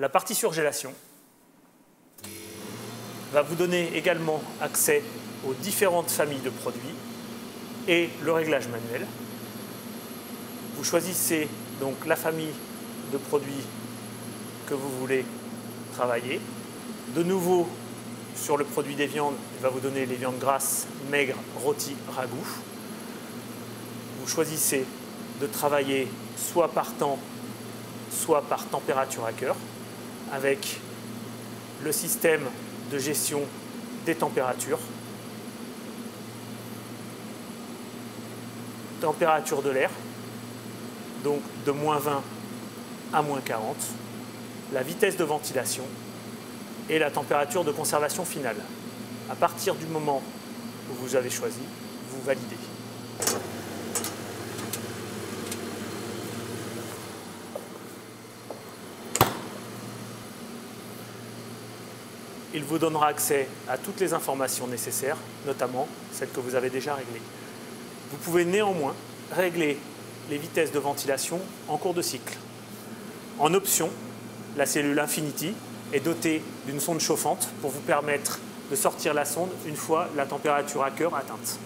La partie surgélation va vous donner également accès aux différentes familles de produits et le réglage manuel. Vous choisissez donc la famille de produits que vous voulez travailler. De nouveau, sur le produit des viandes, il va vous donner les viandes grasses, maigres, rôties, ragoût. Vous choisissez de travailler soit par temps, soit par température à cœur, avec le système de gestion des températures, température de l'air, donc de moins 20 à moins 40, la vitesse de ventilation et la température de conservation finale. À partir du moment où vous avez choisi, vous validez. Il vous donnera accès à toutes les informations nécessaires, notamment celles que vous avez déjà réglées. Vous pouvez néanmoins régler les vitesses de ventilation en cours de cycle. En option, la cellule Infinity est dotée d'une sonde chauffante pour vous permettre de sortir la sonde une fois la température à cœur atteinte.